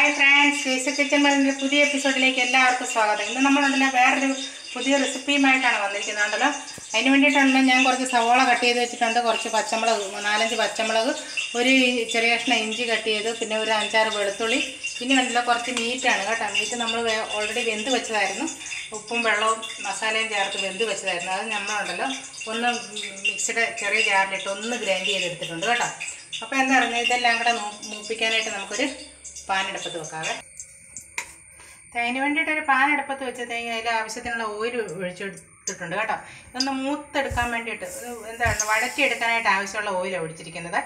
Hi friends taste kitchen മലന്റെ പുതിയ എപ്പിസോഡിലേക്ക് എല്ലാവർക്കും സ്വാഗതം. ഇന്ന് നമ്മളുണ്ടല്ലോ വേറൊരു പുതിയ റെസിപ്പിയുമായിട്ടാണ് വന്നിരിക്കുന്നത് ഉണ്ടല്ലോ അതിന് വേണ്ടിയിട്ടാണല്ലോ ഞാൻ കുറച്ച് സവോള കട്ട് ചെയ്ത് വെച്ചിട്ടുണ്ട്. കുറച്ച് പച്ചമുളക് നാലഞ്ച് പച്ചമുളക് ഒരു ചെറിയ കഷ്ണം ഇഞ്ചി കട്ട് ചെയ്ത് പിന്നെ ഒരു അഞ്ചാറ് വെളുത്തുള്ളി പിന്നെ വേണ്ടല്ലോ കുറച്ച് മീറ്റാണ് കേട്ടോ. മീറ്റ് നമ്മൾ ഓൾറെഡി വെന്ത് വെച്ചതായിരുന്നു. ഉപ്പും വെള്ളവും മസാലയും ചേർത്ത് വെന്ത് വെച്ചതായിരുന്നു. അത് നമ്മളുണ്ടല്ലോ. ഒന്ന് മിക്സിയുടെ ചെറിയ ജാറിലിട്ട് ഒന്ന് ഗ്രൈൻഡ് ചെയ്തെടുത്തിട്ടുണ്ട് കേട്ടോ. അപ്പോൾ എന്താ പറയുക ഇതെല്ലാം കൂടെ മൂപ്പിക്കാനായിട്ട് നമുക്കൊരു പാനെടുപ്പത്ത് വെക്കാവേ. അതിന് വേണ്ടിയിട്ട് ഒരു വെച്ച് തേങ്ങ അതിൽ ആവശ്യത്തിനുള്ള ഓയിൽ ഒഴിച്ചെടുത്തിട്ടുണ്ട് കേട്ടോ. ഇതൊന്ന് മൂത്തെടുക്കാൻ വേണ്ടിയിട്ട് എന്താണ് വഴറ്റിയെടുക്കാനായിട്ട് ആവശ്യമുള്ള ഓയിൽ ഒഴിച്ചിരിക്കുന്നത്.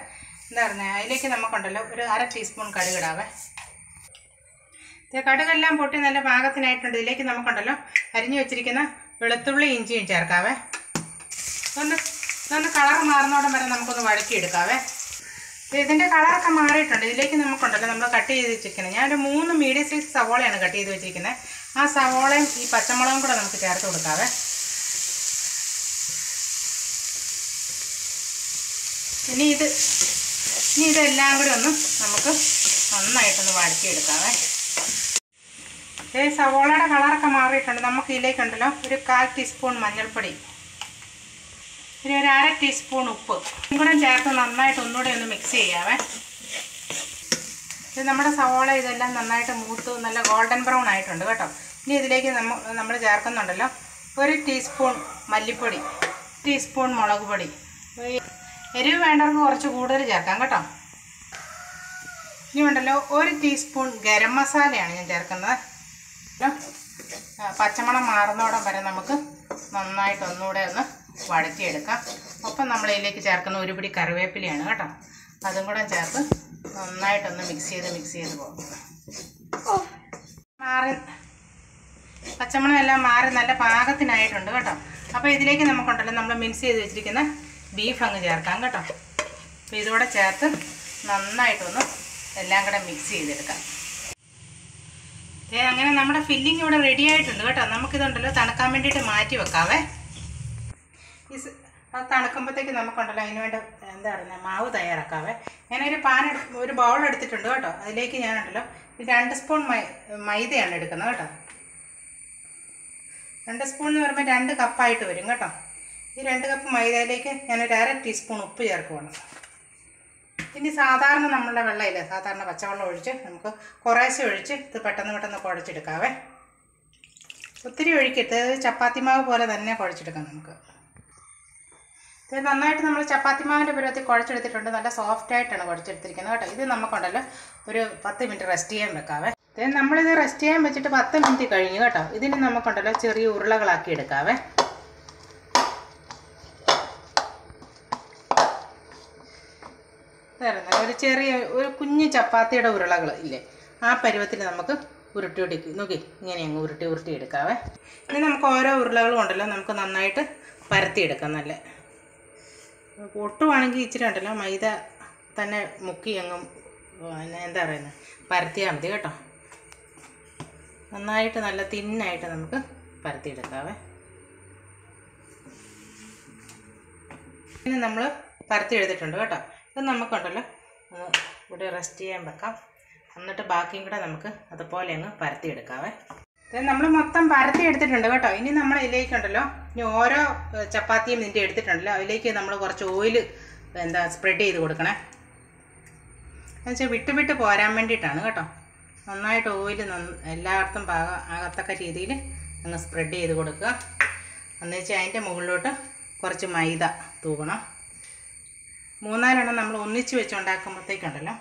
എന്താ പറഞ്ഞാൽ അതിലേക്ക് നമുക്കുണ്ടല്ലോ ഒരു അര ടീസ്പൂൺ കടുകിടാവേ. കടുകെല്ലാം പൊട്ടി നല്ല പാകത്തിനായിട്ടുണ്ട്. ഇതിലേക്ക് നമുക്കുണ്ടല്ലോ അരിഞ്ഞു വെച്ചിരിക്കുന്ന വെളുത്തുള്ളി ഇഞ്ചിയും ചേർക്കാവേ. ഇതൊന്ന് ഇതൊന്ന് കളർ മാറുന്നോടം വരെ നമുക്കൊന്ന് വഴക്കിയെടുക്കാവേ ഇതിന്റെ കളറൊക്കെ മാറിയിട്ടുണ്ട്. ഇതിലേക്ക് നമുക്കുണ്ടല്ലോ നമ്മൾ കട്ട് ചെയ്ത് വെച്ചിരിക്കുന്നത്. ഞാനൊരു മൂന്ന് മീഡിയം സൈസ് സവോളയാണ് കട്ട് ചെയ്ത് വെച്ചിരിക്കുന്നത്. ആ സവോളയും ഈ പച്ചമുളകും കൂടെ നമുക്ക് ചേർത്ത് കൊടുക്കാവേ. ഇനി ഇത് ഇനി ഇതെല്ലാം കൂടി ഒന്ന് നമുക്ക് നന്നായിട്ടൊന്ന് വഴറ്റിയെടുക്കാവേ. ഈ സവോളയുടെ കളറൊക്കെ മാറിയിട്ടുണ്ട്. നമുക്ക് ഇതിലേക്കുണ്ടല്ലോ ഒരു കാൽ ടീസ്പൂൺ മഞ്ഞൾപ്പൊടി. പിന്നെ ഒരു അര ടീസ്പൂൺ ഉപ്പ്. കൂടെ ചേർത്ത് നന്നായിട്ട് ഒന്നുകൂടെ ഒന്ന് മിക്സ് ചെയ്യാവേ. ഇത് നമ്മുടെ സവോള ഇതെല്ലാം നന്നായിട്ട് മൂത്ത് നല്ല ഗോൾഡൻ ബ്രൗൺ ആയിട്ടുണ്ട് കേട്ടോ. ഇനി ഇതിലേക്ക് നമ്മൾ നമ്മൾ ചേർക്കുന്നുണ്ടല്ലോ. ഒരു ടീസ്പൂൺ മല്ലിപ്പൊടി ടീസ്പൂൺ മുളക് പൊടി. എരിവ് വേണ്ടവർക്ക് കുറച്ച് കൂടുതൽ ചേർക്കാം കേട്ടോ. ഇനി ഉണ്ടല്ലോ ഒരു ടീസ്പൂൺ ഗരം മസാലയാണ് ഞാൻ ചേർക്കുന്നത്. പച്ചമണം മാറുന്നോടം വരെ നമുക്ക് നന്നായിട്ട് ഒന്നുകൂടെ ഒന്ന് വഴറ്റിയെടുക്കാം. ഒപ്പം നമ്മൾ ഇതിലേക്ക് ചേർക്കുന്ന ഒരു പിടി കറിവേപ്പിലയാണ് കേട്ടോ. അതും കൂടെ ചേർത്ത് നന്നായിട്ടൊന്ന് മിക്സ് ചെയ്ത് മിക്സ് ചെയ്ത് പോകും മാറി. പച്ചമണം എല്ലാം മാറി നല്ല പാകത്തിനായിട്ടുണ്ട് കേട്ടോ. അപ്പോൾ ഇതിലേക്ക് നമുക്കുണ്ടല്ലോ നമ്മൾ മിക്സ് ചെയ്ത് വെച്ചിരിക്കുന്ന ബീഫ് അങ്ങ് ചേർക്കാം കേട്ടോ. അപ്പോൾ ഇതോടെ ചേർത്ത് നന്നായിട്ടൊന്ന് എല്ലാം കൂടെ മിക്സ് ചെയ്തെടുക്കാം. അങ്ങനെ നമ്മുടെ ഫില്ലിംഗ് ഇവിടെ റെഡി ആയിട്ടുണ്ട് കേട്ടോ. നമുക്കിതുണ്ടല്ലോ തണുക്കാൻ വേണ്ടിയിട്ട് മാറ്റി വെക്കാവേ. ഈ തണുക്കുമ്പോഴത്തേക്ക് നമുക്കുണ്ടല്ലോ അതിന് വേണ്ട എന്താ പറയുക മാവ് തയ്യാറാക്കാവേ. ഞാനൊരു പാൻ ഒരു ബൗൾ എടുത്തിട്ടുണ്ട് കേട്ടോ. അതിലേക്ക് ഞാനുണ്ടല്ലോ രണ്ട് സ്പൂൺ മൈ മൈദയാണ് എടുക്കുന്നത് കേട്ടോ. രണ്ട് സ്പൂൺ എന്ന് പറയുമ്പോൾ രണ്ട് കപ്പായിട്ട് വരും കേട്ടോ. ഈ രണ്ട് കപ്പ് മൈദയിലേക്ക് ഞാനൊരു അര ടീസ്പൂൺ ഉപ്പ് ചേർക്കുവാണ്. ഇനി സാധാരണ നമ്മളുടെ വെള്ളമില്ലേ സാധാരണ പച്ചവെള്ളം ഒഴിച്ച് നമുക്ക് കുറേശ്ശെ ഒഴിച്ച് ഇത് പെട്ടെന്ന് പെട്ടെന്ന് കുഴച്ചെടുക്കാവേ. ഒത്തിരി ഒഴിക്കരുത് ചപ്പാത്തി മാവ് പോലെ തന്നെ കുഴച്ചെടുക്കാം നമുക്ക്. ഇത് നന്നായിട്ട് നമ്മൾ ചപ്പാത്തി മാവിന്റെ പരുവത്തിൽ കുഴച്ചെടുത്തിട്ടുണ്ട്. നല്ല സോഫ്റ്റ് ആയിട്ടാണ് കുഴച്ചെടുത്തിരിക്കുന്നത് കേട്ടോ. ഇത് നമുക്കുണ്ടല്ലോ ഒരു പത്ത് മിനിറ്റ് റെസ്റ്റ് ചെയ്യാൻ വെക്കാവേ. ഇത് നമ്മളിത് റെസ്റ്റ് ചെയ്യാൻ വെച്ചിട്ട് പത്ത് മിനിറ്റ് കഴിഞ്ഞു കേട്ടോ. ഇതിന് നമുക്കുണ്ടല്ലോ ചെറിയ ഉരുളകളാക്കി എടുക്കാവേ. തരുന്നത് ഒരു ചെറിയ ഒരു കുഞ്ഞു ചപ്പാത്തിയുടെ ഉരുളകൾ ഇല്ലേ? ആ പരുവത്തിൽ നമുക്ക് ഉരുട്ടി ഉരുട്ടി നോക്കി ഇങ്ങനെ അങ്ങ് ഉരുട്ടി ഉരുട്ടി എടുക്കാവേ. ഇനി നമുക്ക് ഓരോ ഉരുളകളും ഉണ്ടല്ലോ നമുക്ക് നന്നായിട്ട് പരത്തിയെടുക്കാം നല്ല. ഒട്ടുവാണെങ്കിൽ ഇച്ചിരി ഉണ്ടല്ലോ. മൈദ തന്നെ മുക്കി അങ്ങ് എന്താ പറയുന്നത് പരത്തിയാൽ മതി കേട്ടോ. നന്നായിട്ട് നല്ല തിന്നായിട്ട് നമുക്ക് പരത്തിയെടുക്കാവേ. പിന്നെ നമ്മൾ പരത്തി എടുത്തിട്ടുണ്ട് കേട്ടോ. ഇത് നമുക്കുണ്ടല്ലോ. ഇവിടെ റെസ്റ്റ് ചെയ്യാൻ വെക്കാം. എന്നിട്ട് ബാക്കിയും കൂടെ നമുക്ക് അതുപോലെ അങ്ങ് പരത്തി എടുക്കാവേ ഇത് നമ്മൾ മൊത്തം പരത്തി എടുത്തിട്ടുണ്ട് കേട്ടോ. ഇനി നമ്മൾ ഇതിലേക്കുണ്ടല്ലോ. ഇനി ഓരോ ചപ്പാത്തിയും ഇതിന്റെ എടുത്തിട്ടുണ്ടല്ലോ. അതിലേക്ക് നമ്മൾ കുറച്ച് ഓയിൽ എന്താ സ്പ്രെഡ് ചെയ്ത് കൊടുക്കണേ. എന്നുവെച്ചാൽ വിട്ട് വിട്ട് പോരാൻ വേണ്ടിയിട്ടാണ് കേട്ടോ. നന്നായിട്ട് ഓയിൽ എല്ലായിടത്തും പാക ആകത്തക്ക രീതിയിൽ അങ്ങ് സ്പ്രെഡ് ചെയ്ത് കൊടുക്കുക. എന്നുവെച്ചാൽ അതിന്റെ മുകളിലോട്ട് കുറച്ച് മൈദ തൂകണം മൂന്നാലെണ്ണം നമ്മൾ ഒന്നിച്ച് വെച്ച് ഉണ്ടാക്കുമ്പോഴത്തേക്കുണ്ടല്ലോ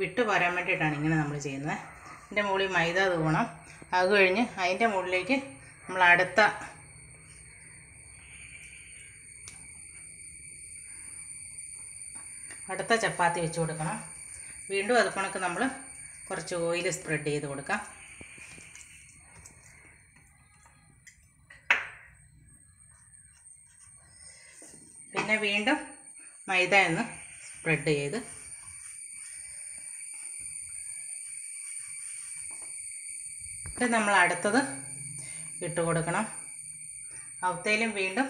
വിട്ട് പോരാൻ വേണ്ടിയിട്ടാണ് ഇങ്ങനെ നമ്മൾ ചെയ്യുന്നത്. അതിന്റെ മുകളിൽ മൈദ തൂകണം അത് കഴിഞ്ഞ് അതിന്റെ മുകളിലേക്ക് നമ്മൾ അടുത്ത അടുത്ത ചപ്പാത്തി വെച്ച് കൊടുക്കണം. വീണ്ടും അത് കണക്ക് നമ്മൾ കുറച്ച് ഓയിൽ സ്പ്രെഡ് ചെയ്ത് കൊടുക്കാം. പിന്നെ വീണ്ടും മൈദ ഒന്ന് സ്പ്രെഡ് ചെയ്ത് ഇത് നമ്മൾ അടുത്തത് ഇട്ട് കൊടുക്കണം. അവത്തേലും വീണ്ടും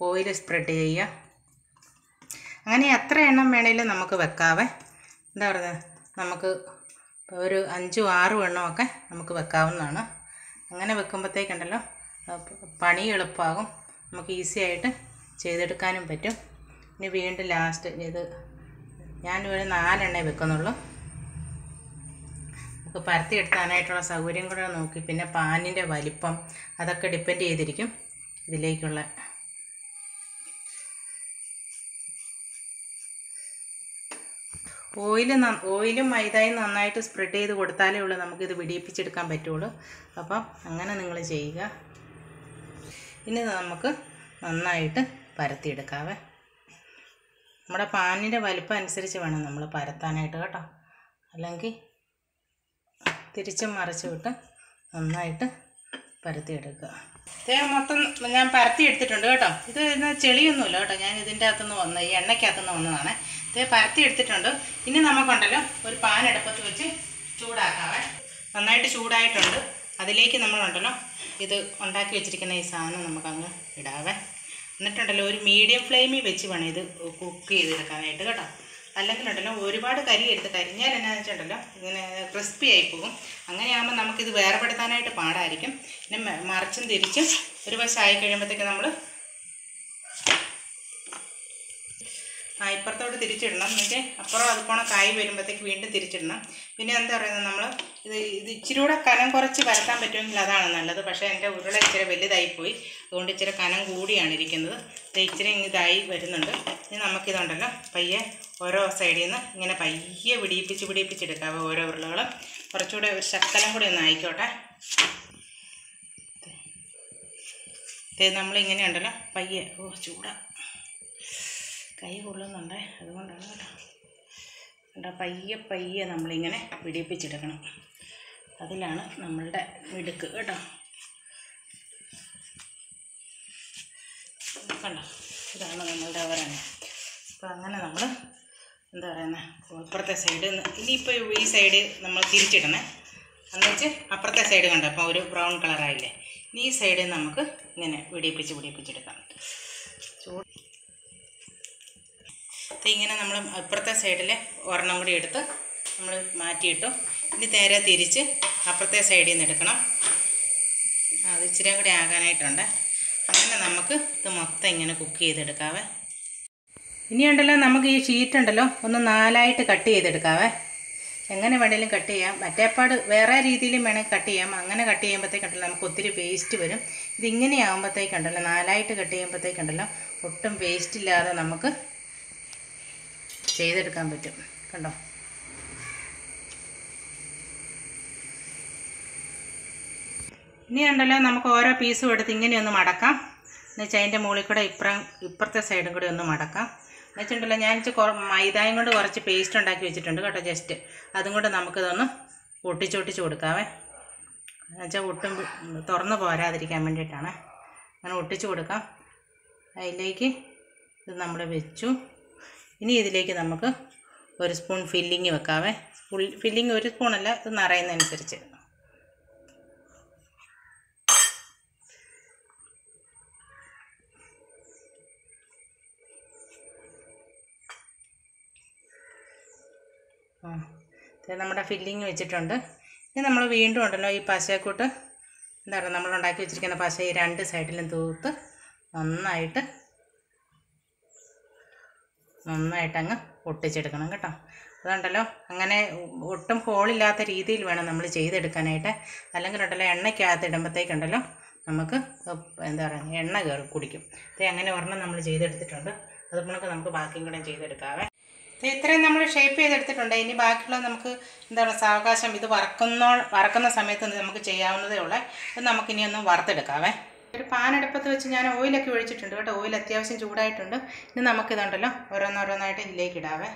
ഓയിൽ സ്പ്രെഡ് ചെയ്യുക. അങ്ങനെ എത്ര എണ്ണം വേണേലും നമുക്ക് വെക്കാവേ. എന്താ പറയുന്നത്? നമുക്ക് ഒരു അഞ്ചും ആറും എണ്ണമൊക്കെ നമുക്ക് വെക്കാവുന്നതാണ്. അങ്ങനെ വെക്കുമ്പോഴത്തേക്കുണ്ടല്ലോ പണി എളുപ്പമാകും. നമുക്ക് ഈസി ആയിട്ട് ചെയ്തെടുക്കാനും പറ്റും. ഇനി വീണ്ടും ലാസ്റ്റ് ഇത് ഞാനിവിടെ നാലെണ്ണേ വെക്കുന്നുള്ളൂ. നമുക്ക് പരത്തി എടുക്കാനായിട്ടുള്ള സൗകര്യം കൂടെ നോക്കി. പിന്നെ പാനിന്റെ വലിപ്പം അതൊക്കെ ഡിപ്പെൻഡ് ചെയ്തിരിക്കും ഇതിലേക്കുള്ള. ഓയിൽ ഓയിലും മൈദയും നന്നായിട്ട് സ്പ്രെഡ് ചെയ്ത് കൊടുത്താലേ ഉള്ളൂ നമുക്കിത് വിടിയിപ്പിച്ചെടുക്കാൻ പറ്റുള്ളൂ. അപ്പം അങ്ങനെ നിങ്ങൾ ചെയ്യുക. ഇനി നമുക്ക് നന്നായിട്ട് പരത്തിയെടുക്കാവേ. നമ്മുടെ പാനിന്റെ വലിപ്പം അനുസരിച്ച് വേണം നമ്മൾ പരത്താനായിട്ട് കേട്ടോ. അല്ലെങ്കിൽ തിരിച്ചും മറിച്ചു വിട്ട് നന്നായിട്ട് പരത്തിയെടുക്കുക. തേങ്ങ മൊത്തം ഞാൻ പരത്തി എടുത്തിട്ടുണ്ട് കേട്ടോ. ഇത് ഇന്ന് ചെളിയൊന്നുമില്ല കേട്ടോ. ഞാൻ ഇതിന്റെ അകത്തുനിന്ന് വന്ന് ഈ എണ്ണയ്ക്കകത്തുനിന്ന് വന്നതാണ്. ഇത് പരത്തി എടുത്തിട്ടുണ്ട് ഇനി നമുക്കുണ്ടല്ലോ ഒരു പാൻ അടുപ്പത്ത് വെച്ച് ചൂടാക്കാവേ. നന്നായിട്ട് ചൂടായിട്ടുണ്ട്. അതിലേക്ക് നമ്മളുണ്ടല്ലോ ഇത് ഉണ്ടാക്കി വെച്ചിരിക്കുന്ന ഈ സാധനം നമുക്കങ്ങ് ഇടാവേ. എന്നിട്ടുണ്ടല്ലോ ഒരു മീഡിയം ഫ്ലെയിമിൽ വെച്ച് വേണം ഇത് കുക്ക് ചെയ്തെടുക്കാനായിട്ട് കേട്ടോ. അല്ലെങ്കിൽ ഉണ്ടല്ലോ ഒരുപാട് കരി എടുത്ത് കരിഞ്ഞാൽ എന്നാന്ന് വെച്ചിട്ടുണ്ടല്ലോ ഇങ്ങനെ ക്രിസ്പി ആയി പോകും. അങ്ങനെയാകുമ്പോൾ നമുക്കിത് വേർപെടുത്താനായിട്ട് പാടായിരിക്കും. പിന്നെ മറിച്ചും തിരിച്ചും ഒരു വശമായി കഴിയുമ്പോഴത്തേക്ക് നമ്മൾ ആ ഇപ്പുറത്തോട്ട് തിരിച്ചിടണം. എന്നിട്ട് അപ്പുറം അതുപോലെ കായ് വരുമ്പോഴത്തേക്ക് വീണ്ടും തിരിച്ചിടണം. പിന്നെ എന്താ പറയുന്നത് നമ്മൾ ഇത് ഇത് ഇച്ചിരി കൂടെ കനം കുറച്ച് വരത്താൻ പറ്റുമെങ്കിൽ അതാണ് നല്ലത്. പക്ഷേ എന്റെ ഉരുള ഇച്ചിരി വലുതായിപ്പോയി അതുകൊണ്ട് ഇച്ചിരി കനം കൂടിയാണ് ഇരിക്കുന്നത്. ഇത് ഇച്ചിരി ഇതായി വരുന്നുണ്ട്. ഇനി നമുക്കിതുണ്ടല്ലോ പയ്യെ ഓരോ സൈഡിൽ നിന്ന് ഇങ്ങനെ പയ്യെ വിടിയിപ്പിച്ച് വിടിയിപ്പിച്ചെടുക്കാം ഓരോ ഉരുളകളും കുറച്ചുകൂടെ ഒരു ശക്തലം കൂടി ഒന്ന് ആയിക്കോട്ടെ. നമ്മളിങ്ങനെ ഉണ്ടല്ലോ. പയ്യെ. ഓ ചൂടാ. കൈ കൊള്ളുന്നുണ്ടേ. അതുകൊണ്ടാണ് കേട്ടോ. കണ്ടോ? പയ്യെ പയ്യെ നമ്മളിങ്ങനെ പിടിപ്പിച്ചെടുക്കണം അതിലാണ് നമ്മളുടെ മിടുക്ക് കേട്ടോ. കണ്ടോ? ഇതാണ് നമ്മളുടെ അവരാണ് അപ്പം എന്താ പറയുന്നത് ഇപ്പുറത്തെ സൈഡ് ഇനിയിപ്പോൾ ഈ സൈഡ് നമ്മൾ തിരിച്ചിടണേ. എന്ന് വെച്ച് അപ്പുറത്തെ സൈഡ് കണ്ടോ? അപ്പോൾ ഒരു ബ്രൗൺ കളറായില്ലേ ഇനി ഈ സൈഡ് നമുക്ക് ഇങ്ങനെ പിടിപ്പിച്ച് പിടിപ്പിച്ചെടുക്കാം ചൂട് ഇത് ഇങ്ങനെ നമ്മൾ അപ്പുറത്തെ സൈഡിൽ ഒരെണ്ണം കൂടി എടുത്ത് നമ്മൾ മാറ്റിയിട്ടു. ഇനി നേരെ തിരിച്ച് അപ്പുറത്തെ സൈഡിൽ നിന്ന് എടുക്കണം. അത് ഇച്ചിരി കൂടി ആകാനായിട്ടുണ്ട്. അങ്ങനെ നമുക്ക് ഇത് മൊത്തം ഇങ്ങനെ കുക്ക് ചെയ്തെടുക്കാവേ. ഇനിയുണ്ടല്ലോ നമുക്ക് ഈ ഷീറ്റ് ഉണ്ടല്ലോ ഒന്ന് നാലായിട്ട് കട്ട് ചെയ്തെടുക്കാവേ. എങ്ങനെ വേണേലും കട്ട് ചെയ്യാം. മറ്റേപ്പാട് വേറെ രീതിയിലും വേണമെങ്കിൽ കട്ട് ചെയ്യാം. അങ്ങനെ കട്ട് ചെയ്യുമ്പോഴത്തേക്കുണ്ടല്ലോ നമുക്ക് ഒത്തിരി വേസ്റ്റ് വരും. ഇതിങ്ങനെ ആകുമ്പോഴത്തേക്കുണ്ടല്ലോ നാലായിട്ട് കട്ട് ചെയ്യുമ്പോഴത്തേക്കുണ്ടല്ലോ ഒട്ടും വേസ്റ്റ് ഇല്ലാതെ നമുക്ക് ചെയ്തെടുക്കാൻ പറ്റും. കണ്ടോ? ഇനി ഉണ്ടല്ലോ നമുക്ക് ഓരോ പീസും എടുത്ത് ഇങ്ങനെ ഒന്ന് മടക്കാം. എന്നുവെച്ചാൽ അതിന്റെ മുകളിൽ കൂടെ ഇപ്പുറം ഇപ്പുറത്തെ സൈഡും കൂടി ഒന്ന് മടക്കാം. എന്നുവെച്ചിട്ടുണ്ടല്ലോ ഞാൻ ഇച്ചിരി മൈദായും കൊണ്ട് കുറച്ച് പേസ്റ്റ് ഉണ്ടാക്കി വെച്ചിട്ടുണ്ട് കേട്ടോ ജസ്റ്റ് അതും കൂടെ നമുക്കിതൊന്ന് ഒട്ടിച്ചൊട്ടിച്ച് കൊടുക്കാവേ. എന്നുവെച്ചാൽ ഒട്ടും തുറന്ന് പോരാതിരിക്കാൻ വേണ്ടിയിട്ടാണ്. അങ്ങനെ ഒട്ടിച്ച് കൊടുക്കാം. അതിലേക്ക് ഇത് നമ്മൾ വെച്ചു. ഇനി ഇതിലേക്ക് നമുക്ക് ഒരു സ്പൂൺ ഫില്ലിങ് വെക്കാവേ. ഫില്ലിങ് ഒരു സ്പൂണല്ല ഇത് നിറയുന്നതനുസരിച്ച് ആ ഇത് നമ്മുടെ ഫില്ലിങ് വെച്ചിട്ടുണ്ട്. ഇനി നമ്മൾ വീണ്ടും ഉണ്ടല്ലോ ഈ പശയെക്കൂട്ട് എന്താ പറയുക നമ്മൾ ഉണ്ടാക്കി വെച്ചിരിക്കുന്ന പശ ഈ രണ്ട് സൈഡിലും തൂത്ത് നന്നായിട്ട് നന്നായിട്ടങ്ങ് ഒട്ടിച്ചെടുക്കണം കേട്ടോ. അതുണ്ടല്ലോ അങ്ങനെ ഒട്ടും ഹോളില്ലാത്ത രീതിയിൽ വേണം നമ്മൾ ചെയ്തെടുക്കാനായിട്ട്. അല്ലെങ്കിൽ ഉണ്ടല്ലോ എണ്ണയ്ക്കകത്ത് ഇടുമ്പോഴത്തേക്കുണ്ടല്ലോ നമുക്ക് എന്താ പറയുക എണ്ണ കയറി കുടിക്കും. ഇത് അങ്ങനെ ഒരെണ്ണം നമ്മൾ ചെയ്തെടുത്തിട്ടുണ്ട്. അതുപോലെ നമുക്ക് ബാക്കിയും കൂടെ ചെയ്തെടുക്കാവേ. ഇത്രയും നമ്മൾ ഷേപ്പ് ചെയ്തെടുത്തിട്ടുണ്ട്. ഇനി ബാക്കിയുള്ളത് നമുക്ക് എന്താണ് സാവകാശം ഇത് വറക്കുന്ന വറക്കുന്ന സമയത്ത് നമുക്ക് ചെയ്യാവുന്നതേ ഉള്ളൂ. അത് നമുക്കിനി ഒന്ന് വറുത്തെടുക്കാവേ. ഒരു പാൻ അടുപ്പത്ത് വെച്ച് ഞാൻ ഓയിലൊക്കെ ഒഴിച്ചിട്ടുണ്ട് കേട്ടോ. ഓയിൽ അത്യാവശ്യം ചൂടായിട്ടുണ്ട്. ഇനി നമുക്കിതുണ്ടല്ലോ ഓരോന്നോരോന്നായിട്ട് ഇതിലേക്ക് ഇടാവേ.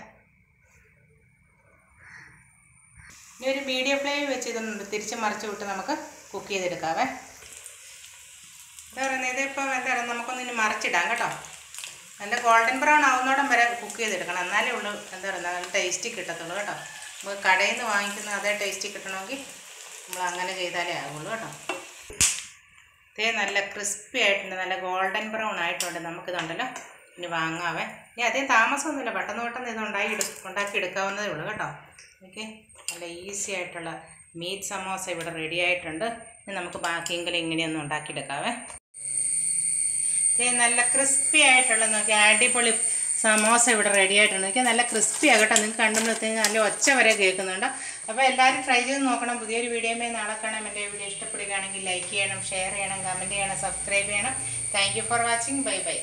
ഇനി ഒരു മീഡിയം ഫ്ലെയിം വെച്ച് ഇതൊന്നുണ്ട് തിരിച്ച് മറിച്ച് വിട്ട് നമുക്ക് കുക്ക് ചെയ്തെടുക്കാവേ. എന്താ പറയുന്നത് ഇതിപ്പോൾ എന്താ പറയുക നമുക്കൊന്ന് ഇനി മറിച്ചിടാം കേട്ടോ. നല്ല ഗോൾഡൻ ബ്രൗൺ ആവുന്നോടം വരെ കുക്ക് ചെയ്തെടുക്കണം. എന്നാലേ ഉള്ളൂ എന്താ പറയുക നല്ല ടേസ്റ്റി കിട്ടത്തുള്ളൂ കേട്ടോ. നമുക്ക് കടയിൽ നിന്ന് വാങ്ങിക്കുന്ന അതേ ടേസ്റ്റി കിട്ടണമെങ്കിൽ നമ്മൾ അങ്ങനെ ചെയ്താലേ ആകുള്ളൂ കേട്ടോ. ഇതേ നല്ല ക്രിസ്പി ആയിട്ടുണ്ട് നല്ല ഗോൾഡൻ ബ്രൗൺ ആയിട്ടുണ്ട്. നമുക്കിതുണ്ടല്ലോ. ഇനി വാങ്ങാവേ. ഇനി അധികം താമസമൊന്നുമില്ല. പെട്ടെന്ന് പെട്ടെന്ന് ഇത് ഉണ്ടാക്കി എടു ഉണ്ടാക്കി എടുക്കാവുന്നതേ ഉള്ളൂ കേട്ടോ. ഓക്കെ. നല്ല ഈസി ആയിട്ടുള്ള മീറ്റ് സമോസ ഇവിടെ റെഡി ആയിട്ടുണ്ട്. ഇനി നമുക്ക് ബാക്കിയെങ്കിലും ഇങ്ങനെയൊന്നും ഉണ്ടാക്കിയെടുക്കാവേ. നല്ല ക്രിസ്പി ആയിട്ടുള്ള നോക്കി അടിപൊളി സമോസ ഇവിടെ റെഡി ആയിട്ടുണ്ട്. നോക്കി നല്ല ക്രിസ്പി ആകട്ടെ. നിങ്ങൾക്ക് കണ്ടുമ്പോഴത്തേക്ക് നല്ല ഒച്ച വരെ കേൾക്കുന്നുണ്ട്. അപ്പോൾ എല്ലാവരും ട്രൈ ചെയ്ത് നോക്കണം. പുതിയൊരു വീഡിയോമേ നാളെ കാണാം. എന്റെ വീഡിയോ ഇഷ്ടപ്പെടുകയാണെങ്കിൽ ലൈക്ക് ചെയ്യണം ഷെയർ ചെയ്യണം കമന്റ് ചെയ്യണം സബ്സ്ക്രൈബ് ചെയ്യണം. Thank for watching bye bye